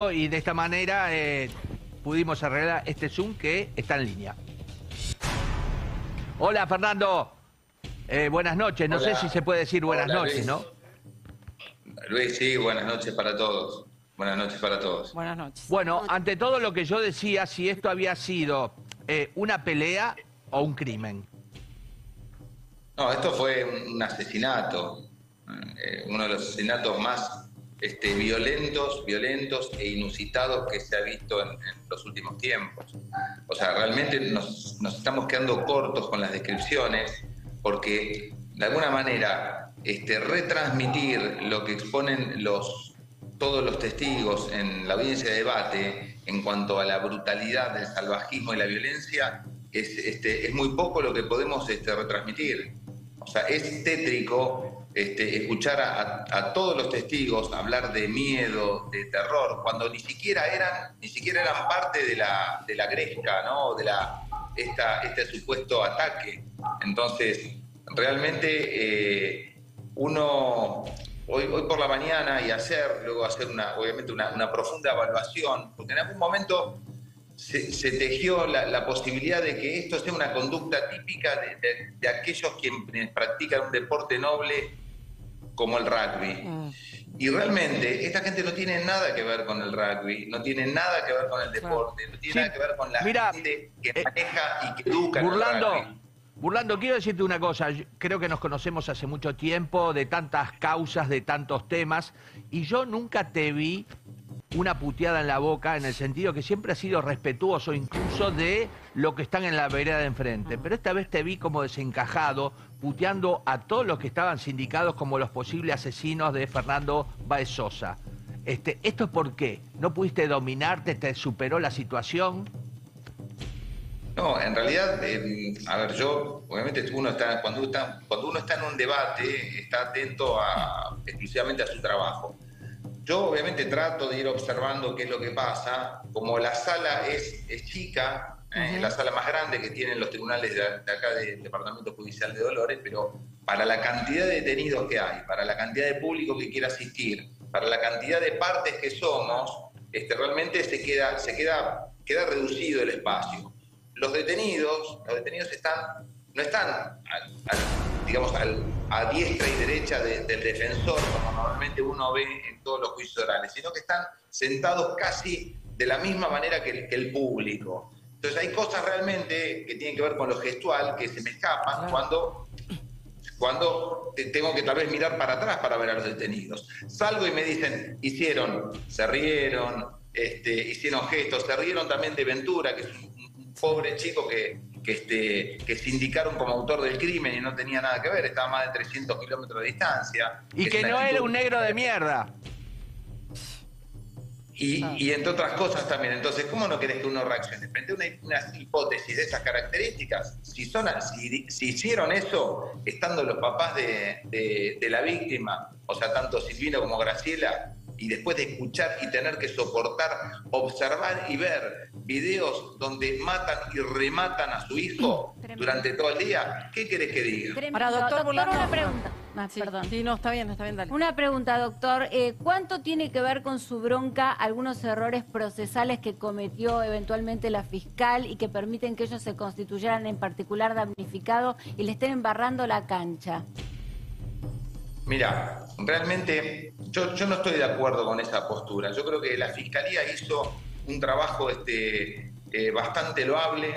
y de esta manera eh, pudimos arreglar este Zoom que está en línea. Hola Fernando, Eh, buenas noches, no Hola. sé si se puede decir buenas Hola, noches, Luis. ¿no? Luis, sí, buenas noches para todos. Buenas noches para todos. Buenas noches. Bueno, ante todo lo que yo decía, si esto había sido eh, una pelea o un crimen. No, esto fue un, asesinato, eh, uno de los asesinatos más este, violentos, violentos e inusitados que se ha visto en, en los últimos tiempos. O sea, realmente nos, estamos quedando cortos con las descripciones porque de alguna manera este, retransmitir lo que exponen los, todos los testigos en la audiencia de debate en cuanto a la brutalidad del salvajismo y la violencia es, este, es muy poco lo que podemos retransmitir. O sea, es tétrico este, escuchar a, todos los testigos hablar de miedo, de terror, cuando ni siquiera eran, ni siquiera eran parte de la, de la gresca, ¿no? De la, este supuesto ataque. Entonces, realmente eh, uno hoy, por la mañana y hacer, luego hacer una, obviamente una profunda evaluación, porque en algún momento se, se tejió la, la posibilidad de que esto sea una conducta típica de, de- de aquellos quienes practican un deporte noble como el rugby. Mm, Y realmente esta gente no tiene nada que ver con el rugby, no tiene nada que ver con el deporte, no tiene Sí, nada que ver con la mira, gente que eh, maneja y que educa en el Burlando, rugby. Burlando, quiero decirte una cosa. yo creo que nos conocemos hace mucho tiempo, de tantas causas, de tantos temas, y yo nunca te vi una puteada en la boca, en el sentido que siempre has sido respetuoso incluso de lo que están en la vereda de enfrente. Pero esta vez te vi como desencajado, puteando a todos los que estaban sindicados como los posibles asesinos de Fernando Baez Sosa. Este, ¿Esto es por qué? ¿No pudiste dominarte? ¿Te superó la situación? No, en realidad, eh, a ver, yo, obviamente uno está, cuando, uno está, cuando uno está en un debate, está atento a, exclusivamente a su trabajo. Yo obviamente trato de ir observando qué es lo que pasa. Como la sala es, es chica, eh, es la sala más grande que tienen los tribunales de, de acá del Departamento Judicial de Dolores, pero para la cantidad de detenidos que hay, para la cantidad de público que quiera asistir, para la cantidad de partes que somos, este, realmente se queda, se queda, queda reducido el espacio. Los detenidos, los detenidos están, no están al- al- digamos, al- a diestra y derecha de- del defensor, como normalmente uno ve en todos los juicios orales, sino que están sentados casi de la misma manera que el, que el público. Entonces hay cosas realmente que tienen que ver con lo gestual que se me escapan Claro. cuando cuando te- tengo que tal vez mirar para atrás para ver a los detenidos. Salgo y me dicen, hicieron, se rieron, este, hicieron gestos, se rieron también de Ventura, que es un, un pobre chico que, que, este, que se indicaron como autor del crimen y no tenía nada que ver, estaba a más de 300 kilómetros de distancia. Y que no era un negro de mierda. y, Ah. y entre otras cosas también. Entonces, ¿cómo no querés que uno reaccione? Frente a una, una hipótesis de esas características, si, son, si, si hicieron eso estando los papás de, de- de la víctima, o sea, tanto Silvino como Graciela, y después de escuchar y tener que soportar, observar y ver videos donde matan y rematan a su hijo Tremendo. durante todo el día, ¿qué querés que diga? Tremendo. Doctor Burlando. una pregunta. Ah, Sí, perdón. sí, no, está bien, está bien, dale. Una pregunta, doctor. Eh, ¿Cuánto tiene que ver con su bronca algunos errores procesales que cometió eventualmente la fiscal y que permiten que ellos se constituyeran en particular damnificados y le estén embarrando la cancha? Mira, realmente yo, yo no estoy de acuerdo con esa postura. Yo creo que la Fiscalía hizo un trabajo este, eh, bastante loable.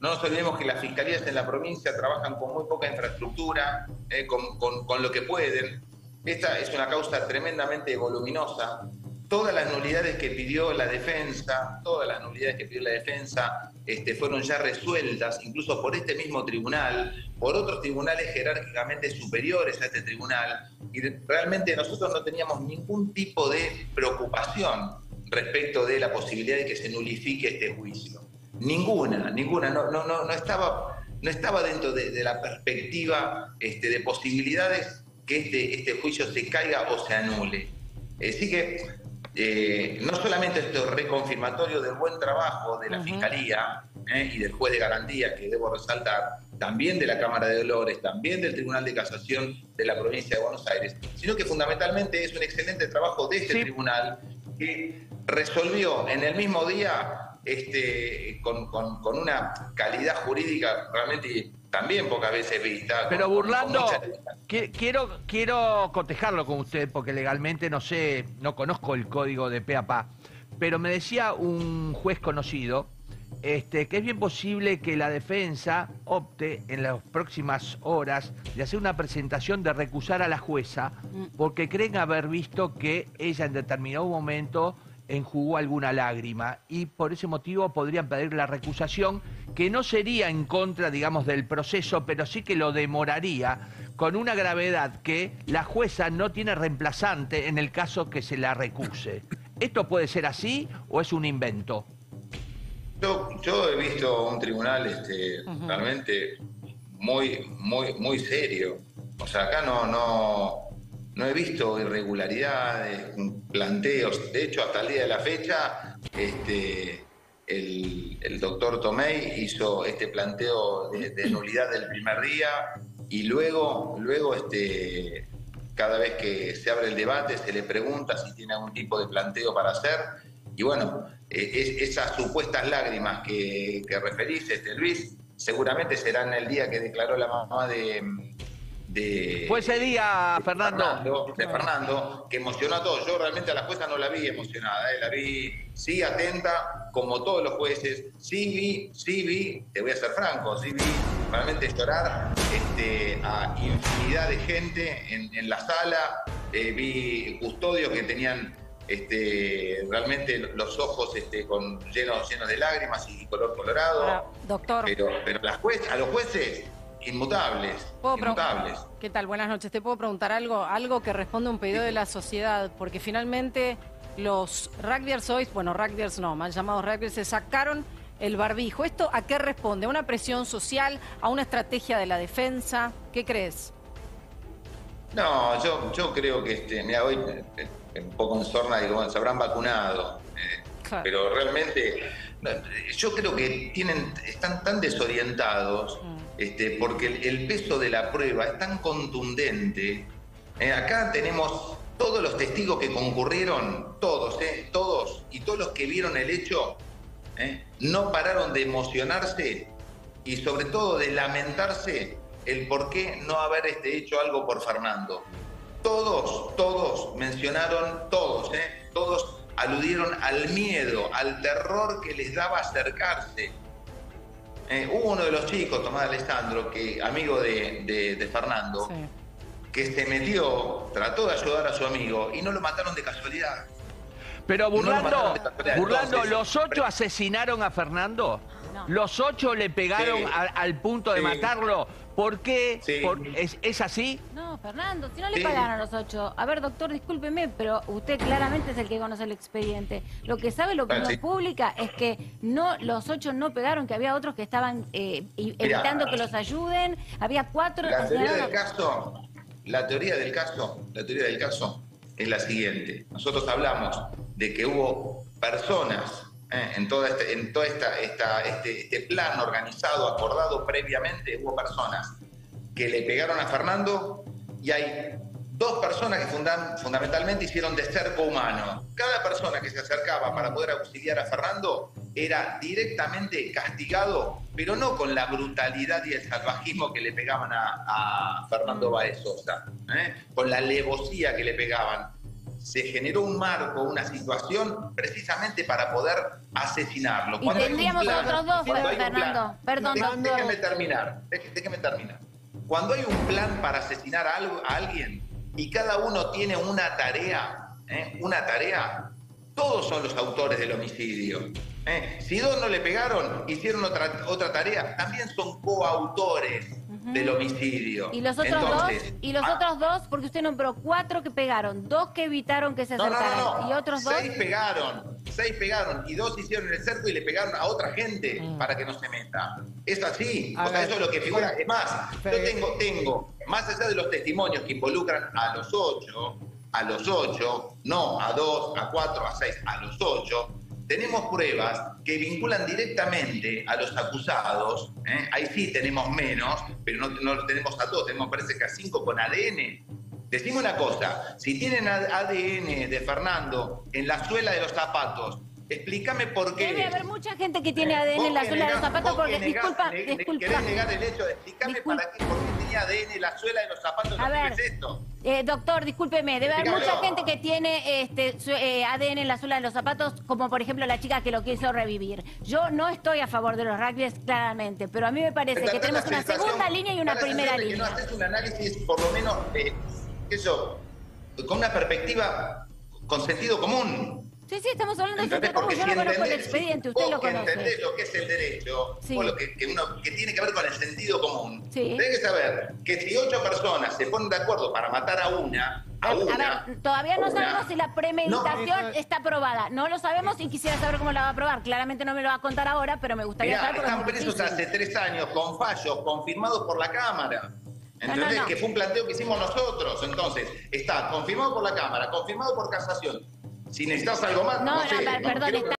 No nos olvidemos que las fiscalías en la provincia trabajan con muy poca infraestructura, eh, con, con- con lo que pueden. Esta es una causa tremendamente voluminosa. Todas las nulidades que pidió la defensa, todas las nulidades que pidió la defensa este, fueron ya resueltas, incluso por este mismo tribunal, por otros tribunales jerárquicamente superiores a este tribunal, y realmente nosotros no teníamos ningún tipo de preocupación respecto de la posibilidad de que se nulifique este juicio. Ninguna, ninguna, no, no, no, no estaba, no estaba dentro de, de la perspectiva este, de posibilidades que este, este juicio se caiga o se anule. Así que eh, no solamente esto es reconfirmatorio del buen trabajo de la. Fiscalía eh, y del juez de garantía, que debo resaltar, también de la Cámara de Dolores, también del Tribunal de Casación de la provincia de Buenos Aires, sino que fundamentalmente es un excelente trabajo de este Sí. tribunal que resolvió en el mismo día este, con, una calidad jurídica realmente también pocas veces vista. Pero burlando, quiero, quiero cotejarlo con usted porque legalmente no sé, no conozco el código de PAPA, pero me decía un juez conocido este, que es bien posible que la defensa opte en las próximas horas de hacer una presentación de recusar a la jueza mm. porque creen haber visto que ella en determinado momento enjugó alguna lágrima y por ese motivo podrían pedir la recusación que no sería en contra, digamos, del proceso, pero sí que lo demoraría con una gravedad que la jueza no tiene reemplazante en el caso que se la recuse. ¿Esto puede ser así o es un invento? Yo, he visto un tribunal este, realmente muy, muy, muy serio. O sea, acá no, no, no he visto irregularidades, planteos. De hecho, hasta el día de la fecha, este, el, doctor Tomei hizo este planteo de, nulidad del primer día y luego, luego este, cada vez que se abre el debate se le pregunta si tiene algún tipo de planteo para hacer. Y bueno, e, esas supuestas lágrimas que, que referís, este, Luis, seguramente serán el día que declaró la mamá de, fue ese día, Fernando. De Fernando, que emocionó a todos. Yo realmente a la jueza no la vi emocionada, ¿eh? la vi, sí, atenta, como todos los jueces. Sí vi, sí vi, te voy a ser franco, sí vi realmente llorar este, a infinidad de gente en, la sala. Eh, vi custodios que tenían este, realmente los ojos este, con, llenos, llenos de lágrimas y color colorado. doctor. Pero, pero las a los jueces inmutables. inmutables. ¿Qué tal? Buenas noches. ¿Te puedo preguntar algo? Algo que responde a un pedido de la sociedad, porque finalmente los rugbyers hoy, bueno, rugbyers no, mal llamados rugbyers, se sacaron el barbijo. ¿Esto a qué responde? ¿A una presión social? ¿A una estrategia de la defensa? ¿Qué crees? No, yo, yo creo que este, mira, hoy eh, un poco en sorna digo, se habrán vacunado. Eh, pero realmente yo creo que tienen, están tan desorientados. Mm. Este, porque el, peso de la prueba es tan contundente. Eh, acá tenemos todos los testigos que concurrieron, todos, eh, todos, y todos los que vieron el hecho, eh, no pararon de emocionarse y sobre todo de lamentarse el por qué no haber este, hecho algo por Fernando. Todos, todos mencionaron, todos, todos aludieron al miedo, al terror que les daba acercarse eh, hubo uno de los chicos, Tomás Alessandro, que amigo de, Fernando, que se metió, trató de ayudar a su amigo y no lo mataron de casualidad. Pero burlando, burlando ¿los ocho asesinaron a Fernando? ¿Los ocho le pegaron al punto de matarlo? ¿Por qué? ¿es, así? No, Fernando, si no le pagaron a los ocho. A ver, doctor, discúlpeme, pero usted claramente es el que conoce el expediente. Lo que sabe la opinión pública es que no los ocho no pegaron, que había otros que estaban eh, evitando que los ayuden. Había cuatro... La teoría del caso, la teoría del caso, la teoría del caso es la siguiente. Nosotros hablamos de que hubo personas ¿eh? en todo este, en toda esta, este, este, plan organizado, acordado previamente, hubo personas que le pegaron a Fernando y hay dos personas que fundamentalmente hicieron de cerco humano. Cada persona que se acercaba para poder auxiliar a Fernando era directamente castigado, pero no con la brutalidad y el salvajismo que le pegaban a, Fernando Baez Sosa, ¿eh? con la levosía que le pegaban se generó un marco, una situación precisamente para poder asesinarlo. Y tendríamos otros dos, Fernando. Perdón, déjeme terminar, déjeme terminar. Cuando hay un plan para asesinar a, alguien y cada uno tiene una tarea, ¿eh? una tarea, todos son los autores del homicidio. ¿eh? Si dos no le pegaron, hicieron otra, otra tarea, también son coautores del homicidio. ¿Y los otros dos? ¿Y los ah. otros dos? Porque usted nombró cuatro que pegaron, dos que evitaron que se acercaran. ¿Y otros dos? Seis pegaron, seis pegaron y dos hicieron el cerco y le pegaron a otra gente mm. para que no se meta. Es así, o sea, eso es lo que figura. Es más, yo tengo, tengo, más allá de los testimonios que involucran a los ocho, a los ocho, no a dos, a cuatro, a seis, a los ocho, tenemos pruebas que vinculan directamente a los acusados, ¿eh? ahí sí tenemos menos, pero no, no tenemos a todos, tenemos parece que a cinco con ADN, Decime una cosa, si tienen ADN de Fernando en la suela de los zapatos, explícame por qué. Debe haber mucha gente que tiene ADN en la suela de los zapatos porque, disculpa, disculpa. ¿Querés negar el hecho? Explícame para qué, por qué tenía ADN en la suela de los zapatos A ver, esto. Eh, doctor, discúlpeme, debe haber mucha gente que tiene este, eh, ADN en la suela de los zapatos, como por ejemplo la chica que lo quiso revivir. Yo no estoy a favor de los rugbyes, claramente, pero a mí me parece que tenemos una segunda línea y una primera línea. Que no haces un análisis, por lo menos, eh, eso, con una perspectiva con sentido común. Sí, sí, estamos hablando de común. Yo no conozco el expediente, usted lo conoce. entendés lo que es el derecho, o lo que, que, uno, que tiene que ver con el sentido común, sí. tenés que saber que si ocho personas se ponen de acuerdo para matar a una, a, una, a ver, todavía no sabemos si la premeditación está aprobada. No lo sabemos y quisiera saber cómo la va a aprobar. Claramente no me lo va a contar ahora, pero me gustaría saber. Están presos hace tres años con fallos confirmados por la Cámara. ¿Entendés? Que fue un planteo que hicimos nosotros. Entonces, está confirmado por la Cámara, confirmado por casación. Si necesitas algo más, no, no, sé, no perdón, está